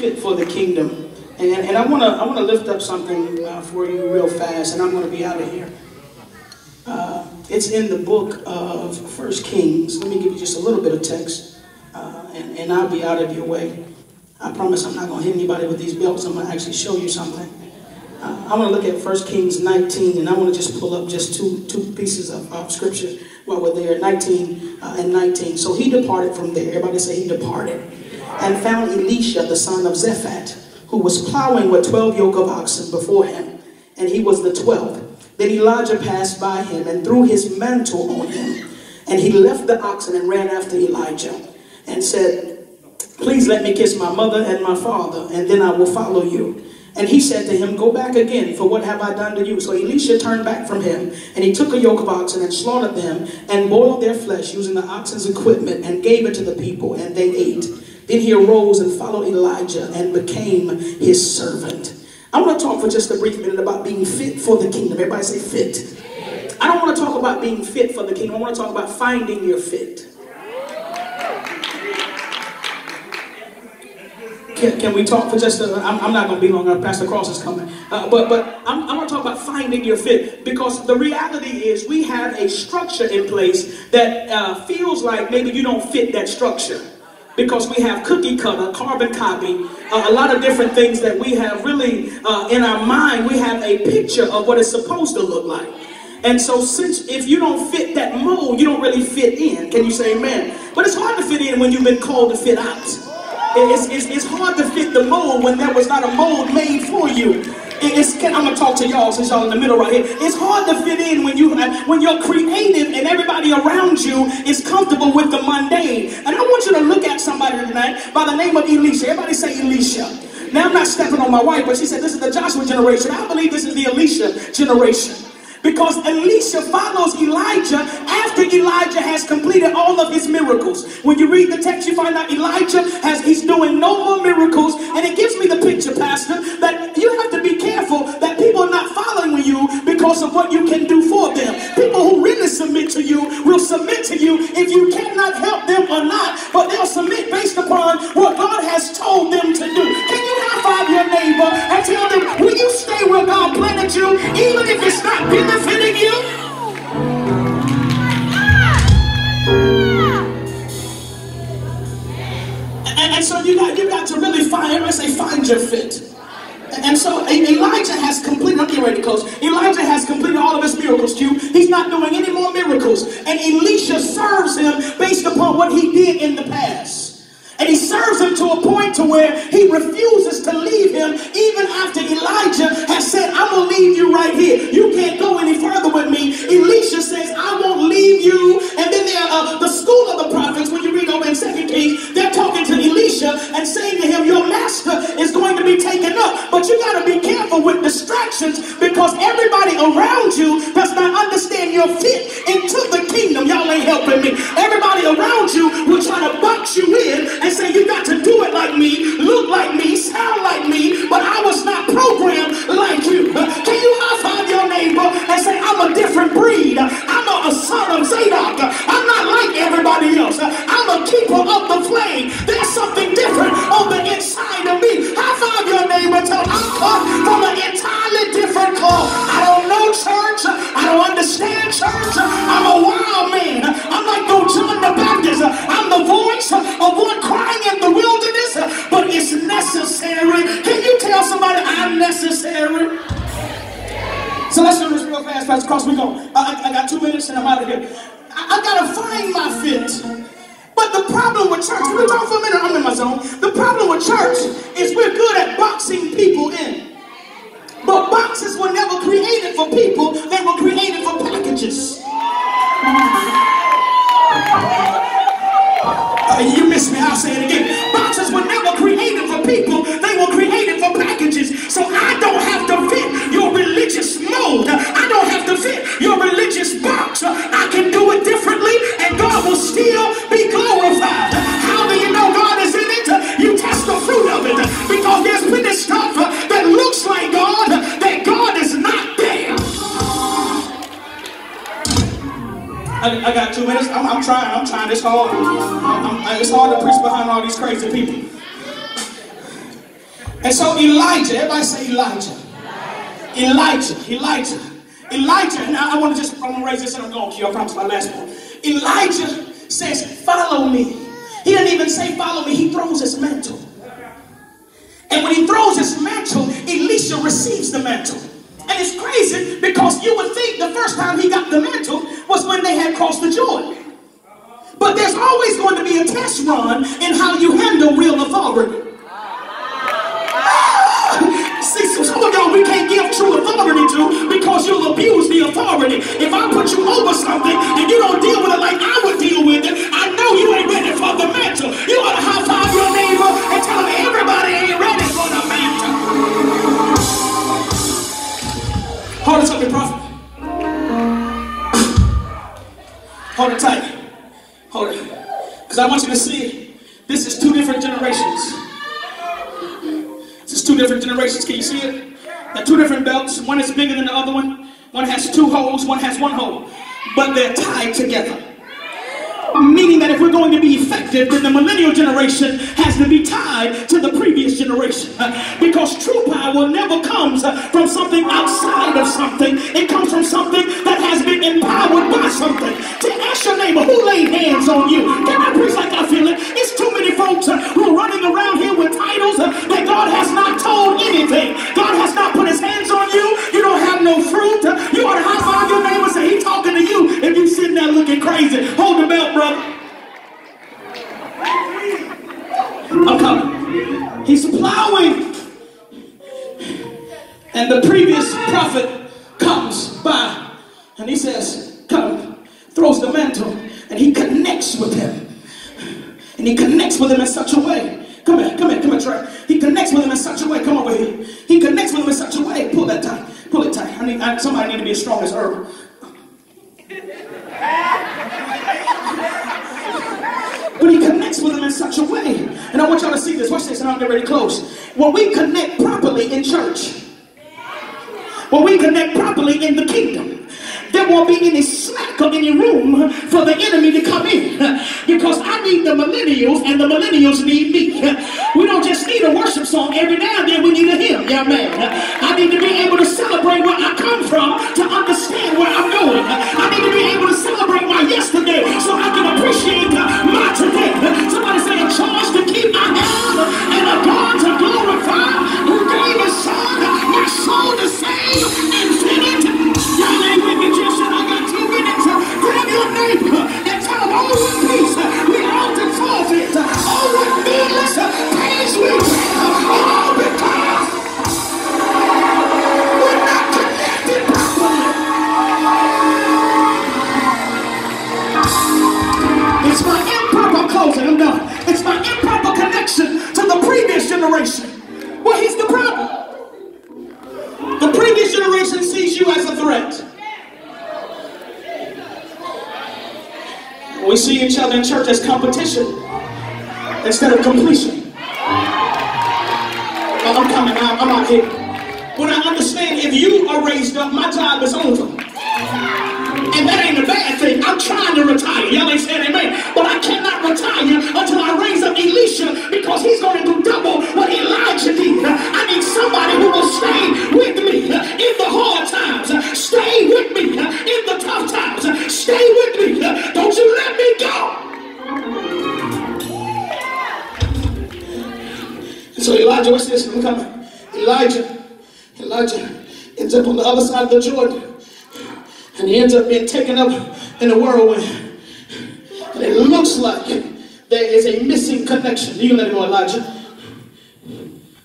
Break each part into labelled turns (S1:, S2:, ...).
S1: fit for the kingdom. And, and I want to I wanna lift up something uh, for you real fast, and I'm going to be out of here. Uh, it's in the book of First Kings. Let me give you just a little bit of text, uh, and, and I'll be out of your way. I promise I'm not going to hit anybody with these belts. I'm going to actually show you something. Uh, I want to look at 1 Kings 19, and I want to just pull up just two, two pieces of, of scripture while we're there 19 uh, and 19. So he departed from there. Everybody say he departed. And found Elisha, the son of Shaphat, who was plowing with 12 yoke of oxen before him, and he was the 12th. Then Elijah passed by him and threw his mantle on him. And he left the oxen and ran after Elijah and said, Please let me kiss my mother and my father, and then I will follow you. And he said to him, Go back again, for what have I done to you? So Elisha turned back from him, and he took a yoke of oxen and slaughtered them, and boiled their flesh using the oxen's equipment, and gave it to the people, and they ate. Then he arose and followed Elijah and became his servant. I want to talk for just a brief minute about being fit for the kingdom. Everybody say fit. I don't want to talk about being fit for the kingdom. I want to talk about finding your fit. Can, can we talk for just a, I'm, I'm not going to be long, Pastor Cross is coming. Uh, but but I'm, I'm going to talk about finding your fit because the reality is we have a structure in place that uh, feels like maybe you don't fit that structure because we have cookie cutter, carbon copy, uh, a lot of different things that we have really uh, in our mind, we have a picture of what it's supposed to look like. And so since if you don't fit that mold, you don't really fit in. Can you say amen? But it's hard to fit in when you've been called to fit out. It's, it's, it's hard to fit the mold when there was not a mold made for you. It's, I'm gonna talk to y'all since y'all in the middle right here. It's hard to fit in when you uh, when you're creative and everybody around you is comfortable with the mundane. And I want you to look at somebody tonight by the name of Elisha. Everybody say Elisha. Now I'm not stepping on my wife, but she said this is the Joshua generation. I believe this is the Elisha generation. Because Elisha follows Elijah after Elijah has completed all of his miracles. When you read the text, you find out Elijah has he's doing no more miracles, and it gives me the picture, Pastor, that you have to be careful that people are not following you because of what you can do for them. People who really submit to you will submit to you if you cannot help them or not, but they'll submit based upon what God has told them to do. Can you high five your neighbor and tell them, will you stay where God planted you, even if business? you? And, and, so you got you got to really find, everybody say find your fit. And so Elijah has completed, I'm getting close. Elijah has completed all of his miracles, Q. He's not doing any more miracles. And Elisha serves him based upon what he did in the past. And he serves him to a point to where he refuses to leave him even after Elijah has said, I'm going to leave you right here. You can't go any further with me. Elisha church. I don't understand church. I'm a wild man. I'm like no John the Baptist. I'm the voice of one crying in the wilderness, but it's necessary. Can you tell somebody I'm necessary? So let's do this real fast, Pastor Cross. We go. I, I, got two minutes and I'm out of here. I, I gotta find my fit. But the problem with church, we're talking for a minute, I'm in my zone. The problem with church is we're good at boxing people in. But boxes were never created for people, they were created for packages. Uh, you missed me, I'll say it again. Boxes were never created for people, they were created for packages. So I don't have to fit your religious mold. I don't have to fit your religious I, I got two minutes. I'm, I'm, trying. I'm trying. It's hard. I'm, I'm, it's hard to preach behind all these crazy people. And so Elijah, everybody say Elijah. Elijah, Elijah, Elijah. I, want to just, I'm going to raise this and I'm going to I promise my last one. Elijah says, follow me. He didn't even say follow me. He throws his mantle. And when he throws his mantle, Elisha receives the mantle. And it's crazy because you would think the first time he got the mantle was when they had crossed the Jordan. But there's always going to be a test run in how you handle real authority. Ah! See, some of y'all we can't give true authority to because you'll abuse the authority. If Hold it tight. Hold it. Because I want you to see this is two different generations. This is two different generations. Can you see it? They're two different belts. One is bigger than the other one. One has two holes, one has one hole. But they're tied together. Meaning that if we're going to be effective, then the millennial generation has to be tied to the previous generation. Because true power never comes from something outside of something. It comes from something that has been empowered by something. Who hands on you? Can I preach like I feel it? It's too many folks uh, who are running around here with titles uh, that God has not told anything. God has not put his hands on you. You don't have no fruit. Uh, you ought to high five your neighbor and say, he talking to you. If you sitting there looking crazy, hold the belt, brother. I'm coming. He's plowing. And the previous prophet comes by and he says, Come, throws the mantle, and he connects with him. And he connects with him in such a way. Come here, come here, come here, Trey. He connects with him in such a way. Come over here. He connects with him in such a way. Pull that tight. Pull it tight. I need I, somebody need to be as strong as Earl. But he connects with him in such a way. And I want y'all to see this. Watch this, and I'll get ready close. When we connect properly in church, when we connect properly in the kingdom, there won't be any slack or any room for the enemy to come in. Because I need the millennials and the millennials need me. We don't just need a worship song every now and then, we need a hymn, yeah man. I need to be able to celebrate where I come from to understand where I'm going. I need to be able to We see each other in church as competition instead of completion. Oh, I'm coming, I'm, I'm out here. When I understand if you are raised up, my job is over. And that ain't a bad thing. I'm trying to retire. Y'all ain't saying amen. But Elijah, Elijah ends up on the other side of the Jordan. And he ends up being taken up in a whirlwind. And it looks like there is a missing connection. You can let go, Elijah.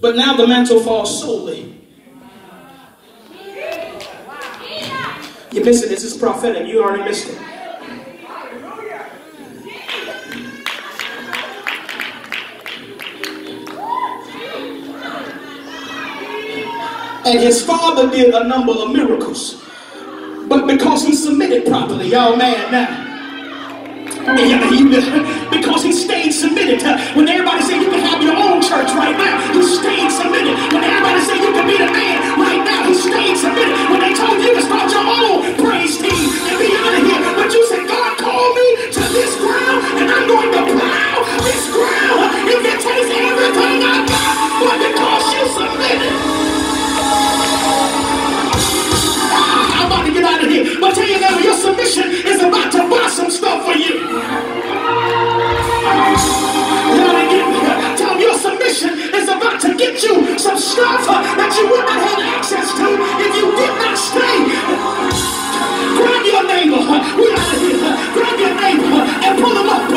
S1: But now the mantle falls solely. You missed it. This is prophetic. You already missed it. And his father did a number of miracles. But because he submitted properly, y'all mad now. Because he stayed submitted. When everybody said some stuff uh, that you would not have access to if you did not stay. Grab your neighbor, uh, we out of here. Grab your neighbor uh, and pull them up.